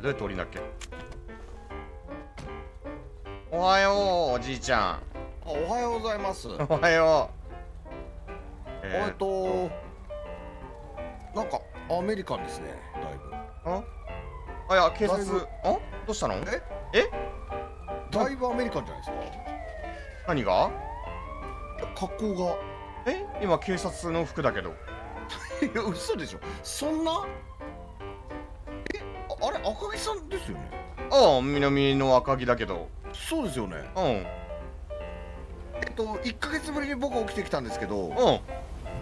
れどうやって降りんだっけ。おはようおじいちゃん。あおはようございます。おはよう。えっと。なんかアメリカンですねだいぶ。あ？あいや警察。だいぶ。あ？どうしたの？え？え？だいぶアメリカンじゃないですか。何が？格好え？今警察の服だけど。が いや嘘でしょ。そんな？赤木さんですよね？ああ南の赤城だけど。そうですよね。うん。えっと1ヶ月ぶりに僕起きてきたんですけどうん。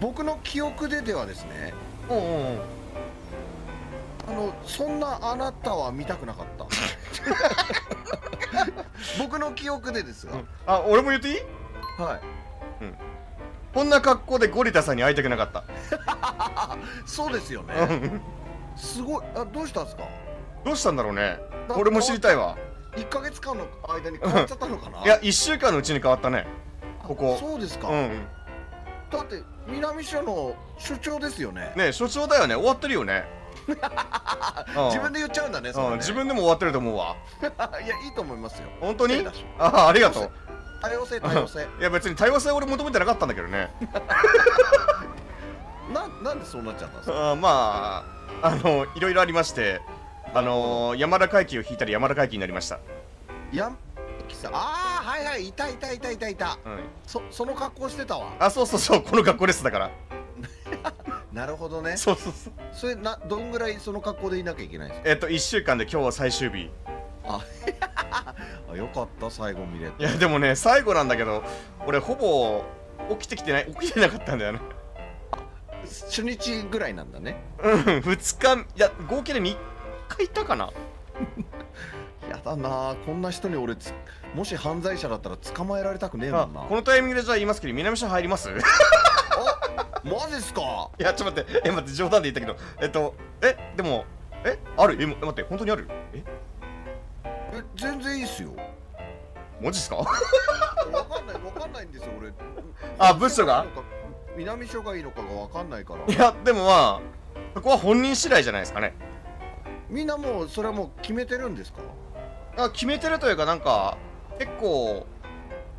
僕の記憶でではですねうんうんあのそんなあなたは見たくなかった。僕の記憶でですが、あ俺も言っていい？はい。こんな格好でゴリタさんに会いたくなかった。そうですようねん。すごい。あどうしたんですか？どうしたんだろうね。な俺も知りたいわ。1ヶ月間の間に変わっちゃったのかな？いや1週間のうちに変わったね。ここ。そうですか、うんだって南署の署長ですよね？ね所長だよね。終わってるよね。うん。自分で言っちゃうんだねうん自分でも終わってると思うわ。いやいいと思いますよ。本当に？ああありがとう。多様性多様性。いや別に多様性俺求めてなかったんだけどね。ななんでそうなっちゃったんですか？あーまああのいろいろありましてあのー山田会輝を引いたら山田会輝になりました、やああはいはいいたいたいたいたいた。うん、そその格好してたわ。あそうそうそうこの学校ですだから。なるほどね。そうそうそう。それなどんぐらいその格好でいなきゃいけないんですか？えっと1週間で今日は最終日。あ あよかった最後見れいてやでもね最後なんだけど俺ほぼ起きてきてない起きてなかったんだよね。初日ぐらいなんだね。うん2日いや合計で3日いたかな？やだな。あこんな人に俺つもし犯罪者だったら捕まえられたくねえもあんな。このタイミングでじゃあ言いますけど南署入ります？マジっすか？やちょっと待って。え待って冗談で言ったけどえっとえでもえある？えも待って本当にある？え？え全然いいっすよ。マジっすか？わかんないわかんないんですよ俺。あ部署が？南署がいいのかがわかんないから。いやでもまあそこは本人次第じゃないですかねみんなもうそれはもう決めてるんですか？あ決めてるというかなんか結構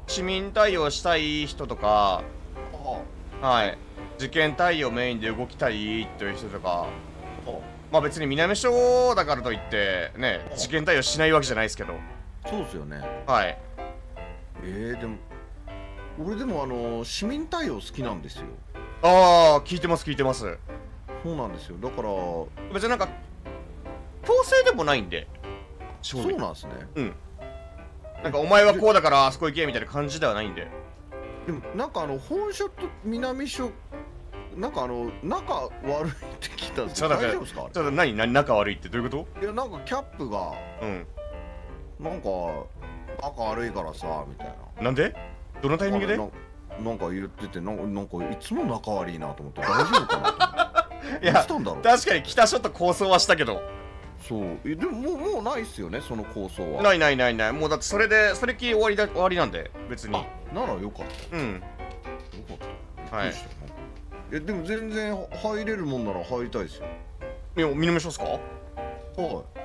市民対応したい人とかあはい。事件対応メインで動きたいという人とかあまあ別に南署だからといってねあ事件対応しないわけじゃないですけど。そうですよね。はい。えー、でも俺でもあの市民対応好きなんですよ。ああ聞いてます聞いてます。そうなんですよ。だから別になんか強制でもないんで。そうなんですね。うん。なんかお前はこうだからあそこ行けみたいな感じではないんで。でもなんかあの本署と南署なんかあの仲悪いって聞いたんですけど大丈夫ですか？あちょっと何何仲悪いって？どういうこれいやなんかキャップがとうん。なんか仲悪いからさみたいな。なんで？どのタイミングで？ななんか言っててなんかなんかいつも仲悪いなと思って大丈夫かなと思って。いや確かに北署と構想はしたけどそう。えでももうもうないっすよねその構想は。ないないないない。もうだってそれでそれきり終わりだ終わりなんで別に。あならよかった。うん。よかった。はい。えでも全然入れるもんなら入りたいですよ。いや南署っすか？は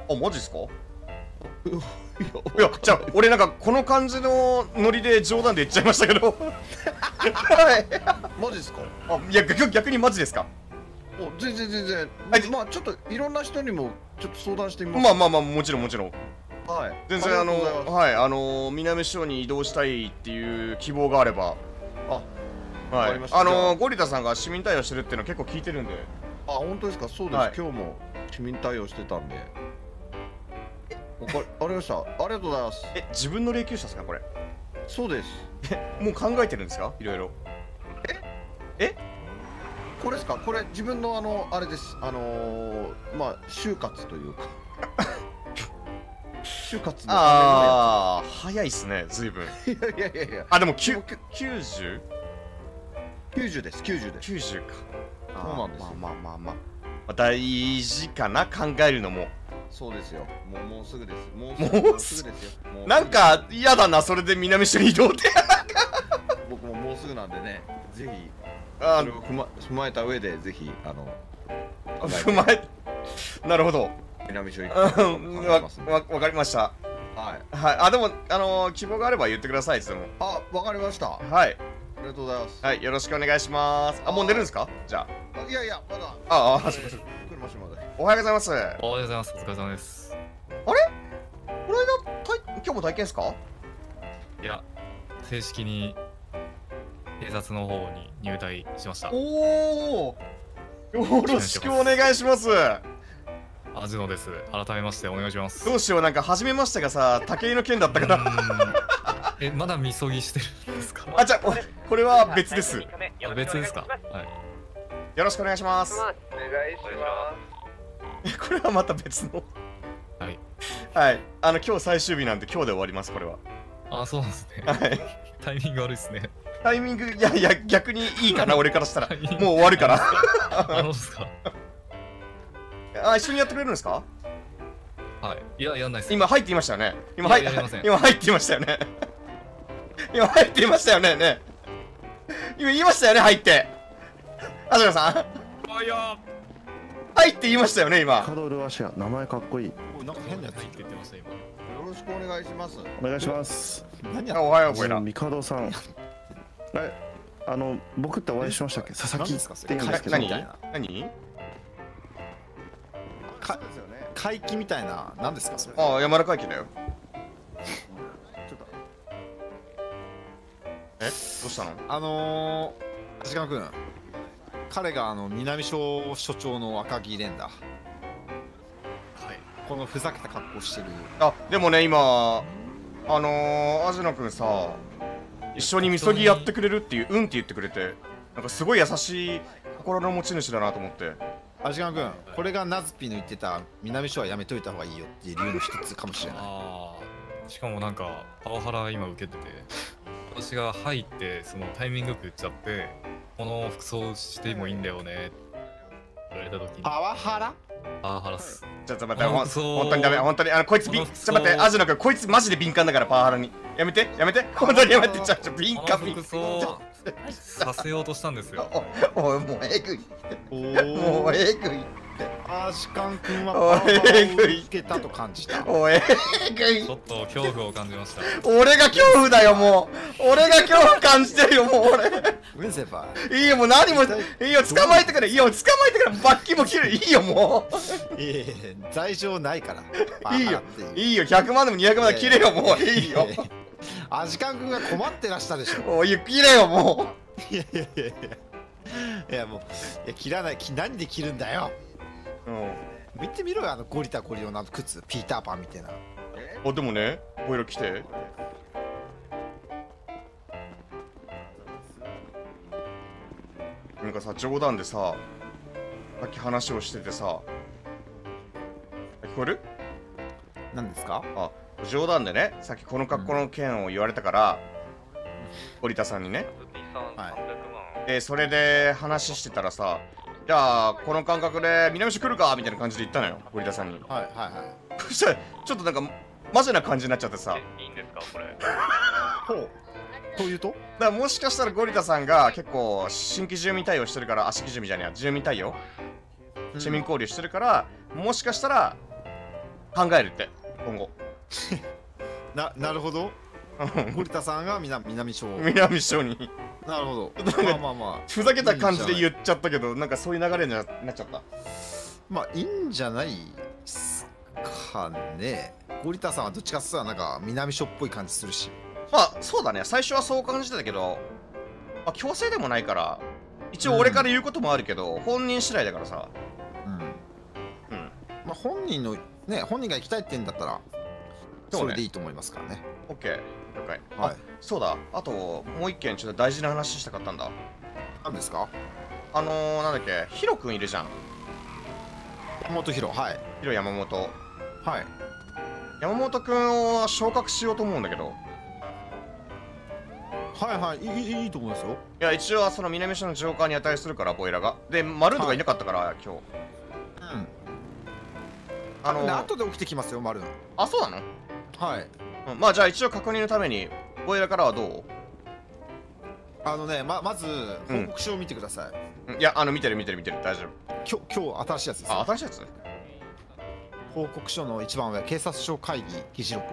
あマジっすか？いいいやじゃあ俺なんかこの感じのノリで冗談で言っちゃいましたけど。はい。マジっすか？あいや逆逆にマジですか？お全然全然。はいまあちょっといろんな人にもちょっと相談してみます。まあまあまあもちろんもちろん。はい。全然あのはいあの南署に移動したいっていう希望があれば。あわはいあのゴリタさんが市民対応してるっていうの結構聞いてるんで。あ本当ですか？そうです、はい。今日も市民対応してたんで。わかりありました。ありがとうございます。え自分の霊柩車ですかこれ？そうです。もう考えてるんですか？いろいろこれですか？これ自分のあのあれです。あのー、まあ就活というか。就活ああ早いっすね随分。いやいやいやあでもでも 90?90 90です。90です。か。そうなんですまあまあまあまあ。大事かな考えるのも。そうですよ。もうもうすぐです。もうすぐですよ。なんか嫌だなそれで南署に移動って僕ももうすぐなんでねぜひあそれを踏ま踏まえた上でぜひあの 踏まえなるほど。南署行くうんわわわかりました。はい。はい。あでもあのー希望があれば言ってくださいいつでも。あわかりました。あはい。りがとうございます。はいよろしくお願いします。あもう寝るんですか？じゃあ。いやいやまだ。ああ車島で。おはようございます。おはようございます。お疲れ様です。この間体今日も体験ですか？いや、正式に警察の方に入隊しました。おおよろしくお願いしますアジノです。改めましてお願いします。どうしようなんか初めましてがさ武井の件だったからうーんえ、まだみそぎしてるんですか？あじゃこれは別です別ですか？はい。ろしくお願いしますお願いしま これはまた別のはい。はいあの今日最終日なんで今日で終わりますこれはあ、そうなんですね。はい タイミング悪いですね。タイミングいやいや逆にいいかな 俺からしたら。もう終わるから。あのですか？あ一緒にやってくれるんですか？はい。いや、やんないです。今入っていましたよね。今入っいややりません。今入っていましたよね。今入っていましたよねね。今言いましたよね入って。あずさん。あ、いや入って言いましたよね今。カドルワシア名前かっこいい。なんか変なやつって言ってました、今。よろしくお願いします。お願いします。何あおはようボイラミカドさんえあの僕ってお会いしましたっけ？佐々木って言うんですけど。何？何？かですよね怪奇みたいな何ですか？それ。あ山田会計だよ。ちょっと。え？どうしたの？あのー、足利君。彼があの南署署長の赤木蓮だ。はい。このふざけた格好してる。あでもね今あのー、アジノ君さ一緒にみそぎやってくれるっていううんって言ってくれてなんかすごい優しい心の持ち主だなと思って。足利君これがナズピの言ってた南署はやめといた方がいいよっていう理由の一つかもしれない。ああ。しかもなんか、パワハラ今受けてて、私が入って、そのタイミングよく言っちゃって、この服装してもいいんだよねって言われた時に、パワハラ？パワハラっす。ちょっと待ってほん本当にダメ。本当にあのこいつびんちょっと待ってアジノ君こいつマジで敏感だからパワハラに。やめてやめて。本当にやめて。ちょっと敏感。敏服装させようとしたんですよ。おおいもうえぐい。おもうーえぐいアシカン君はパワハラを受けたと感じた。おいえぐい。ちょっと恐怖を感じました。俺が恐怖だよもう。俺が恐怖感じてるよもう俺。ウェンセバいいよもう何もい一いよ捕まえてからいいよ捕まえてからバッキも切るいいよもーいえいえ罪状ないからういいよいいいよ100万でも200万でも切れよもう。いいよ。アジカン君が困ってらしたでしょ。おい切れよもいやいやいやいや。いやもういや切らないき何で切るんだよううん。見てみろよあのゴリタゴリのあの靴ピーターパンみたいな。あでもねボイラ来て。なんかさ冗談でささっき話をしててさ。聞こえる？何ですか？あ冗談でねさっきこの格好の件を言われたから、織田さんにね。はいでそれで話してたらさじゃあこの感覚で南署来るかみたいな感じで言ったのよ織田さんに。はいはいはい。そしたらちょっとなんかマジな感じになっちゃってさ。いいんですかこれ。ほう。というと？だからもしかしたらゴリタさんが結構新規住民対応してるからあ新規住民じゃねえや住民対応。市民交流してるから、もしかしたら考えるって今後。ななるほどゴリタさんが南南署南署に。なるほど。まあまあまあ。ふざけた感じで言っちゃったけどなんかそういう流れにななっちゃった。まあいいんじゃないっすかね。ゴリタさんはどっちかって言ったらなんか南署っぽい感じするし。まあそうだね。最初はそう感じてたけど、まあ、強制でもないから一応俺から言うこともあるけど、本人次第だからさ。うん。うん。まあ本人のね本人が行きたいって言うんだったらそれでいいと思いますからね。OK 了解、はい。あそうだ。あともう一件ちょっと大事な話したかったんだ。何ですか？あのー、なんだっけヒロくんいるじゃん。山本博はい。ヒロ山本。はい。山本くんを昇格しようと思うんだけど。はいはい。いいいいいと思いますよ。いや一応はその南署の上官に値するからボイラが。でマルーンとかいなかったから、今日。うん。あのー、ね後で起きてきますよマルーンあそうなの、はいうん、まあじゃあ一応確認のためにボイラからはどう？あのねままず報告書を見てください、うん。いやあの見てる見てる見てる。大丈夫。今日今日新しいやつです。よあ新しいやつ？報告書の一番上警察署会議議事録。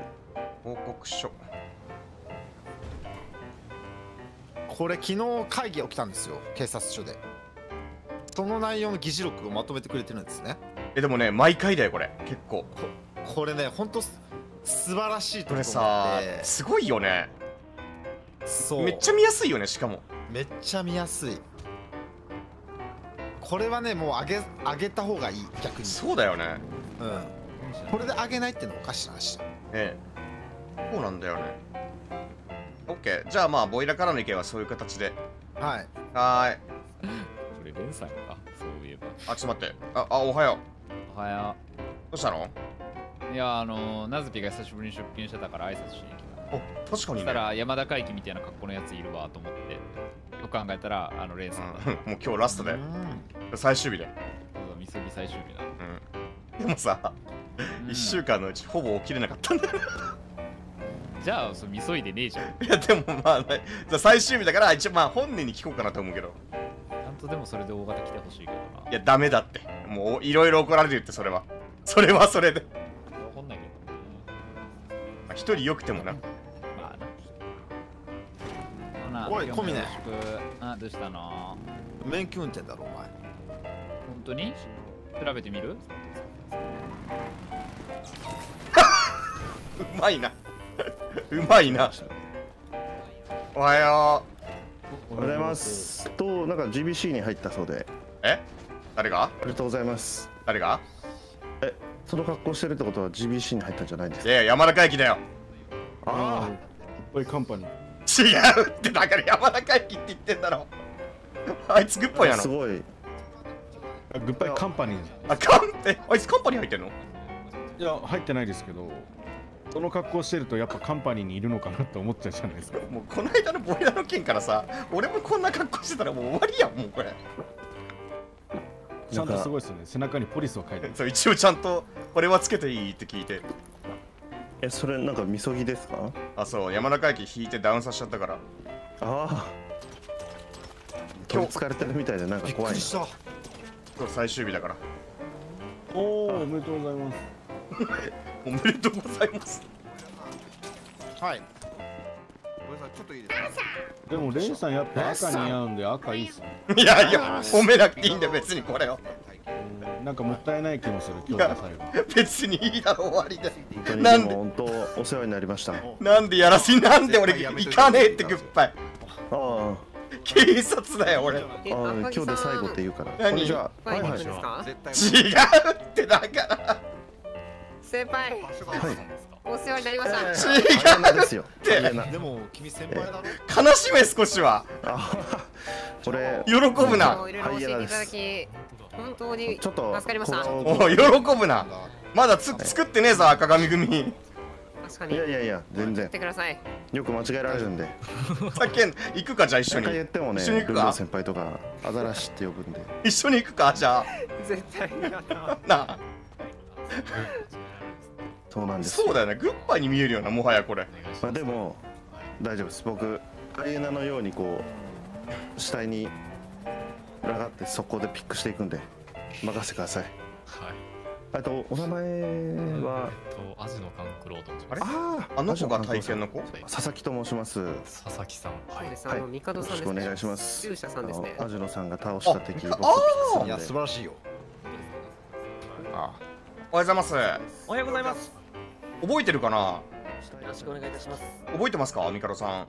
報告書。これ昨日会議起きたんですよ警察署で。その内容の議事録をまとめてくれてるんですね。えでもね毎回だよこれ。結構。これねほんとす素晴らしいとこれさで。すごいよね。そう。めっちゃ見やすいよねしかも。めっちゃ見やすい。これはねもう上げ上げた方がいい逆に。そうだよね。うん。これで上げないってのはおかしな話だ。ええ。そうなんだよね。オッケー。じゃあまあボイラからの意見はそういう形で。はい。はーい。これレンさんかそういえば。あちょっと待って。ああおはよおはよう。どうしたの？ういやあのナズピが久しぶりに出勤してたから挨拶しに来た。お確かそにね。したら山田海輝みたいな格好のやついるわと思ってよく考えたらあのレンさんだうんもう今日ラストで。うん。最終日で。そうだみそぎ最終日だ。うん。でもさうん。1週間のうちほぼ起きれなかったんだよ。じゃあそれみそいでねえじゃん。いやでもまあね最終日だから一応まあ本人に聞こうかなと思うけど。ちゃんとでもそれで大型来てほしいけどな。いやダメだって。もういろいろ怒られるってそれは。それはそれで一人よくてもな。おい今日もコミネよろしく。あどうしたの？免許運転だろお前。本当に？調べてみる？うまいな。うまいな。おはよおはようございます。となんか GBC に入ったそうで。うえ？誰が？ありがとうございます。誰が？その格好してるってことは GBC に入ったんじゃないんですか？いや山田海輝だよ。あおいカンパニー。違うってだから山田海輝って言ってんだろ。あいつグッポンやの？あすごい。あグッバイカンパニー。あカンえあいつカンパニー入ってんの？いや入ってないですけどその格好してるとやっぱカンパニーにいるのかなって思っちゃうじゃないですか。もうこの間のボイラーの件からさ俺もこんな格好してたらもう終わりやんもうこれちゃんとすごいですよね。背中にポリスを書いて。るそう一応ちゃんとこれはつけていいって聞いて。えそれなんかみそぎですか？あそう。山田海輝引いてダウンさせちゃったから。ああ。取りつかれてるみたいでなんかびっ怖いなくりした。今日最終日だから。おおおめでとうございます。おめでとうございます。はいちょっといいですか？でもレンさんやっぱ赤似合うんで赤いいっすね。いやいや褒めなくていいんだよ別にこれを。うんなんかもったいない気もする今日の最後別にいいだろ終わりで。なんで？本当お世話になりました。あなんでやらしなんで俺行かねえってグッバイあ警察だよ俺。違うああ今日で最後って言うから。何？こんにちは。ははいい。はいですか絶対ってだから。先輩。はいお世話になりました。違大変ですよ。でも君先輩だろう悲しめ少しは。あこれ喜ぶあな。のいろいろ教えていただき本当にちょっと助かりました。こおい喜ぶな。まだつ作ってねえぞ赤髪組。確かに。のいやいやいや全言然ってください。よく間違えられるんで。さっき行くかじゃあ一緒に。言ってもね一緒に行くか？先輩とかアザラシって呼ぶんで。一緒に行くかじゃあ。絶対にやったなあ そうなんですそうだよね。グッバイに見えるよなもはやこれ。まあでも大丈夫です。僕ハイエナのようにこう死体に裏がって速攻でピックしていくんで任せてください。はい。あとお名前は？えっとアジのカンクロードあれ？ああの子が体験の子？佐々木と申します。佐々木さん。はい。はい。よろしくお願いします。勇者さんですね。あのアジノさんが倒した敵僕いや素晴らしいよ。おはようございます。おはようございます。覚えてるかな？よろしくお願いいたします。覚えてますか？ミカロさん。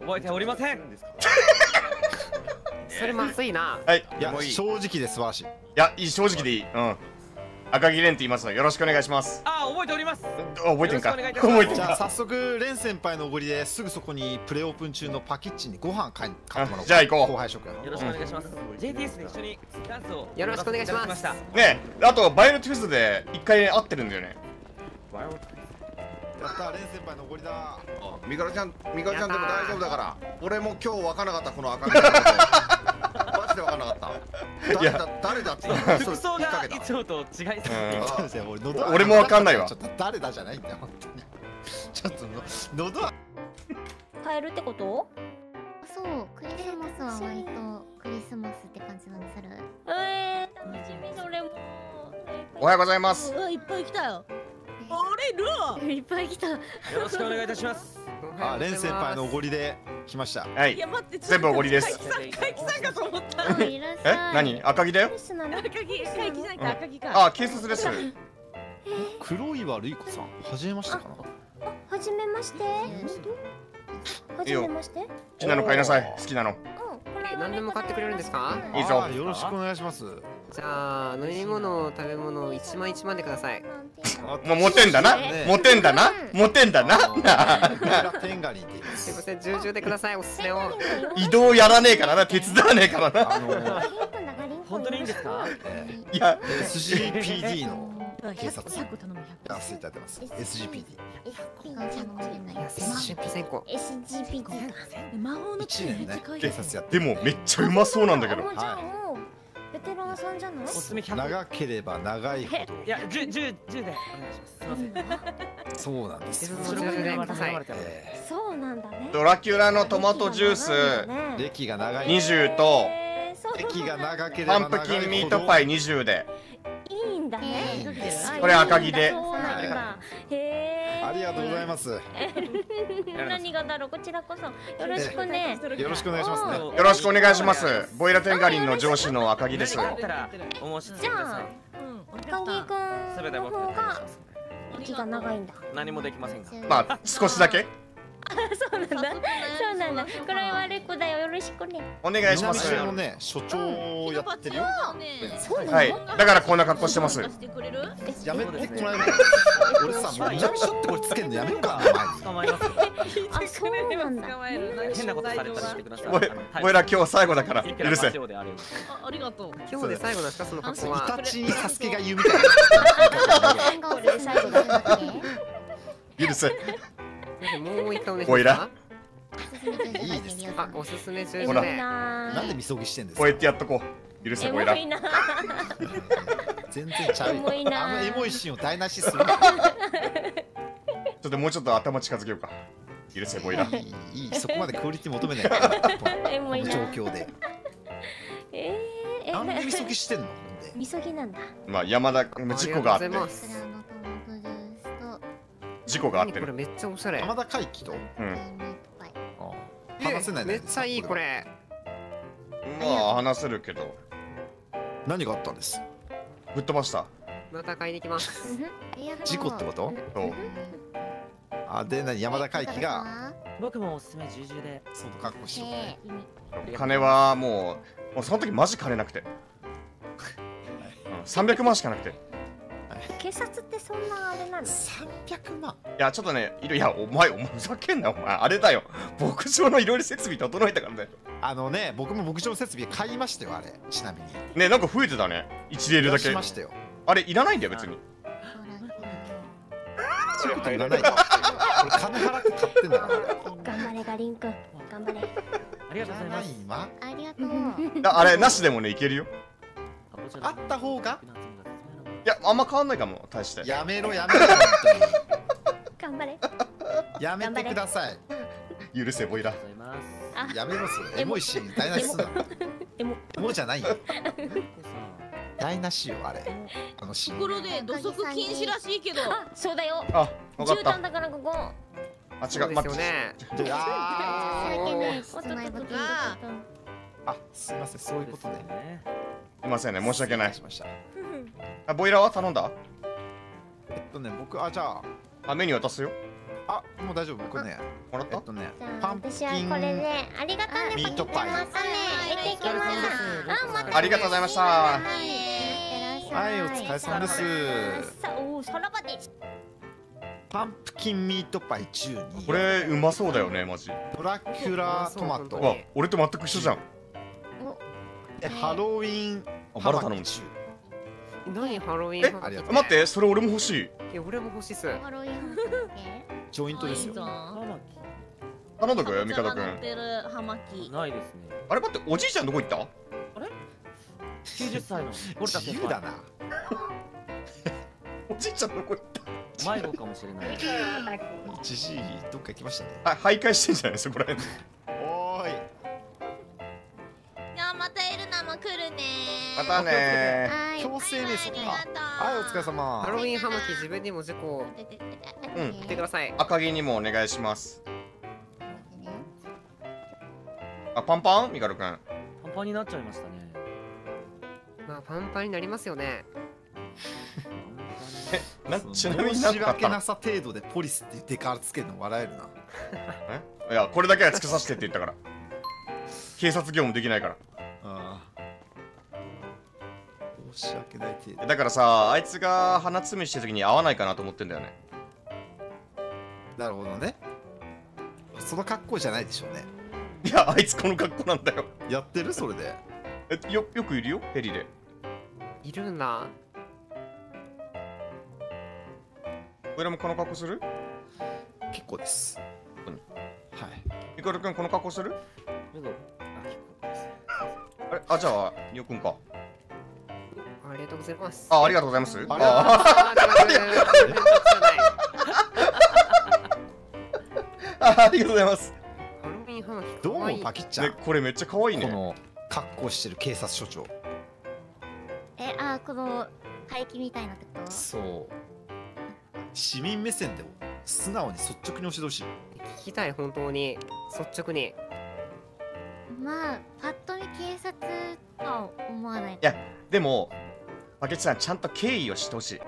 覚えておりません。それまずいな。はい。いや正直で素晴らし。いいやいい正直でいい。うん。赤木蓮って言いますのでよろしくお願いします。あ、覚えております。あ覚えてんか？覚えてんか？じゃあ早速レン先輩のおごりですぐそこにプレオープン中のパキッチンにご飯買い買ってもらおうじゃあ行こう。後輩食よろしくお願いします。JTS で一緒にダンスをよろしくお願いします。ねえあとバイオレットフェスで一回会ってるんだよねやったレン先輩のおごりだみかるちゃんみかるちゃんでも大丈夫だから。俺も今日分からなかったこの赤身のことマジで分からなかった。誰だ誰だって服装がいつもと違いすぎて。俺もわかんないわ。ちょっと誰だじゃないんだよ本当に。ちょっとの喉は。変えるってこと？そう、クリスマスは割とクリスマスって感じなんでする。えー、楽しみそれも。おはようおはようございます。うわいっぱい来たよあれルアー。いっぱい来た。よろしくお願いいたします。あレン先輩のおごりで来ました。はい。いや待って全部おごりです。海木さんかと思った。え？何？赤木だよ？赤木海木じゃ赤木か。あ警察です。黒岩瑠衣子さんはじめましてかな？はじめまして。はじめまして？好きなの買いなさい好きなの。何でも買ってくれるんですか？いいぞ。よろしくお願いします。じゃあ飲み物食べ物一万一万でくださいもうモテんだな？ね。モテんだな？モテんだな？テンガリンって言いますすいません重々でくださいおすすめを。移動やらねえからな手伝わねえからな。あの本当にいいんですか？えいやー SGPD の警100察100個。頼むやらせていたてます SGPD SGPD か魔法の1年ね。書いて警察やってでもめっちゃうまそうなんだけど。もうじゃあもうベテランさんじゃない？おすすめ100長ければ長いほど。いや10 10 10でお願いします。すいません。そうなんです。よそれそうなんだね。ドラキュラのトマトジュース。ー歴が長い。20と。歴が長ければパ長いほど。ンプキンミートパイ20で。いいんだね。これ赤木でがとうございます。何がだろうこちらこそ。よろしくね。よろしくお願いしますね。よろしくお願いします。ボイラテンガリンの上司の赤木です。何かあ赤木くそれでんの方僕が息が長いんだ何もできませんがまあ少しだけそうなんだ。そうなんだ。これは悪い子だよ。よろしくね。お願いします。ね所長をやってるよ。そうなのはい。だからこんな格好してます。してくれる？やめて。もらえる俺さ 南署ってこれつけんのやめようか。捕まえますあそうなんだ。変なことされたりしてください。ボイボイラ今日最後だから。許せ。ありがとう。今日で最後なんですかその格好イはタチにサスケが言うみたいな。これで最後だ許せもう一回お願いしボイラますかいいですあおすすめ重ほら。なんでみそぎしてんですこうやってやっとこう。許せボイラエモいな。全然ちゃうよ。エモいなあのエモいシーンを台無しするな。ちょっともうちょっと頭近づけようか。許せボイラいいいい。そこまでクオリティ求めない。からこエモいな。の状況で。えー、えなんでみそぎしてんの？みそぎなんだ。まあ山田事故があって事故があってこれめっちゃおしゃれ。山田海輝と？うん。話せないね。めっちゃいいこれ。まあ話せるけど。何があったんです？ぶっ飛ばした。また買いに行きます。事故ってこと？そう。あで何山田海輝が？僕もおすすめ重々で。その格好しようね。金はもうもうその時マジ金なくて、うん、300万しかなくて。い警察ってそんなあれなの？300万。やちょっとねいろいやお前お前ふざけんなお前あれだよ。牧場のいろいろ設備整えたからねあのね僕も牧場設備買いましたよあれ。ちなみに。ねなんか増えてたね。1レールだけ。しましたよ。あれいらないんだよ別に。そういうこといらないよ俺金払って買ってんだから。頑張れガリンくん。頑張れ。ありがとうございます今ありがとう。だあれなしでもねいけるよ。あった方が？いやあんま変わんないかも大して。やめろやめろ本頑張れ。やめてください。許せボイラあやめろそれ。エモ。いシーン台無しすんなエモ。エモじゃないよ。台無しよあれ。あのシーン。ところで土足禁止らしいけど。あそうだよ。あ分かった。絨毯だからここ。あ違そううですよね。であああすいませんそういうことですいませんね申し訳ない。しましたあボイラは頼んだ？えっとね僕あじゃあ。あメニュー渡すよ。あもう大丈夫。僕ねもらった？えっとねパンプ私はキン。これでありがとうねミートパイ。パキちゃんまたね行ってきますあまたありがとうございましたはいお疲れ様です。さおさらばですパンプキンミートパイ12これうまそうだよねマジ。ドラキュラトマト。俺と全く一緒じゃんえハロウィンあバラ頼む中何ハロウィンえありがとう待ってそれ俺も欲しい。いや俺も欲しいっす。ハロウィンジョイントですよ。頼んどくよみミカドくん乗ってる葉巻ないですね。あれ待っておじいちゃんどこ行った？90歳のゴルタ自由だな。おじいちゃんどこ行った？迷子かもしれない。じじいどっか行きましたね。あ徘徊してんじゃない？そこら辺。おたね。またねはい今妖精瞑想かはいお疲れ様。ハロウィン葉巻自分にも事故をうん。言ってください。赤木にもお願いします。あパンパン？ミカルくん。パンパンになっちゃいましたね。まあパンパンになりますよね。なちなみに何申しかあったの訳なさ程度でポリスって言ってからつけるの笑えるな。え？いやこれだけはつけさせてって言ったから。警察業務できないから申し訳ない程度だからさあいつが鼻つみしてる時に合わないかなと思ってんだよね。なるほどね。その格好じゃないでしょうね。いやあいつこの格好なんだよ。やってるそれで。えよよくいるよ？ヘリで。いるんだ俺もこの格好する？結構です。うんはい。ミカルくんこの格好する？あ結構です。あれ？あじゃあよくんか。ありがとうございます。あありがとうございます？ありありがとうございます。ハロウィン葉巻どうもパキッちゃんでこれめっちゃ可愛いね。この格好してる警察署。長えあこの排気みたいなってこと？そう。市民目線で素直に率直に教えてほしい。聞きたい本当に。率直に。まあパッと見警察とは思わない。いやでもパケチさんちゃんと敬意をしてほしい。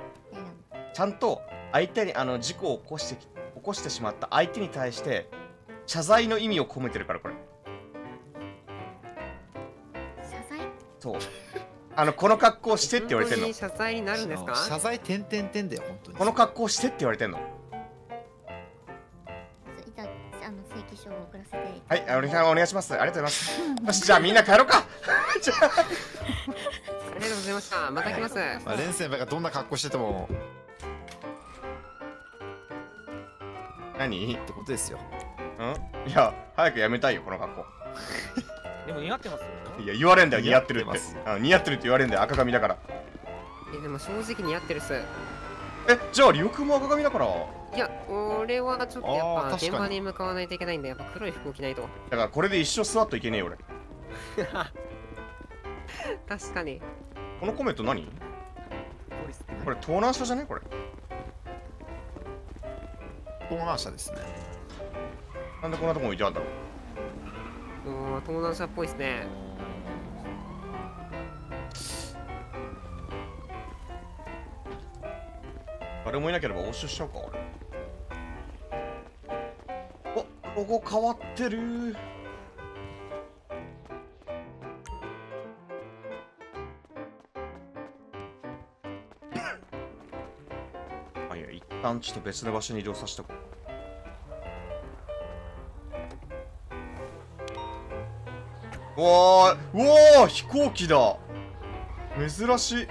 ちゃんと相手にあの事故を起こしてき起こしてしまった相手に対して謝罪の意味を込めてるからこれ。謝罪？そう。あのこの格好してって言われてんの。謝罪になるんですか？謝罪点々点だよ本当に。この格好してって言われてんの。いたあの請求書を送らせてはいあお願いお願いします。ありがとうございます。よしじゃあみんな帰ろうか。じゃあありがとうございました。また来ます。まあ、レン先輩がどんな格好してても。何？ってことですよ。うん？いや早くやめたいよこの格好。でも似合ってますよ。いや言われんだよ似合ってるって。似合ってあ似合ってるって言われんだよ赤髪だから。えでも正直似合ってるっす。えじゃあリオくんも赤髪だから。いや俺はちょっとやっぱ現場に向かわないといけないんでやっぱ黒い服を着ないと。だからこれで一生座っといけねえよ俺。確かにこのコメント何？これ盗難車じゃね？これ。盗難車ですね。なんでこんなとこ置いてあんだろう？うん盗難車っぽいっすね。誰もいなければ押収しちゃうか俺。おロゴ変わってるいや一旦ちょっと別の場所に移動させておこうわーうわー飛行機だ。珍しい。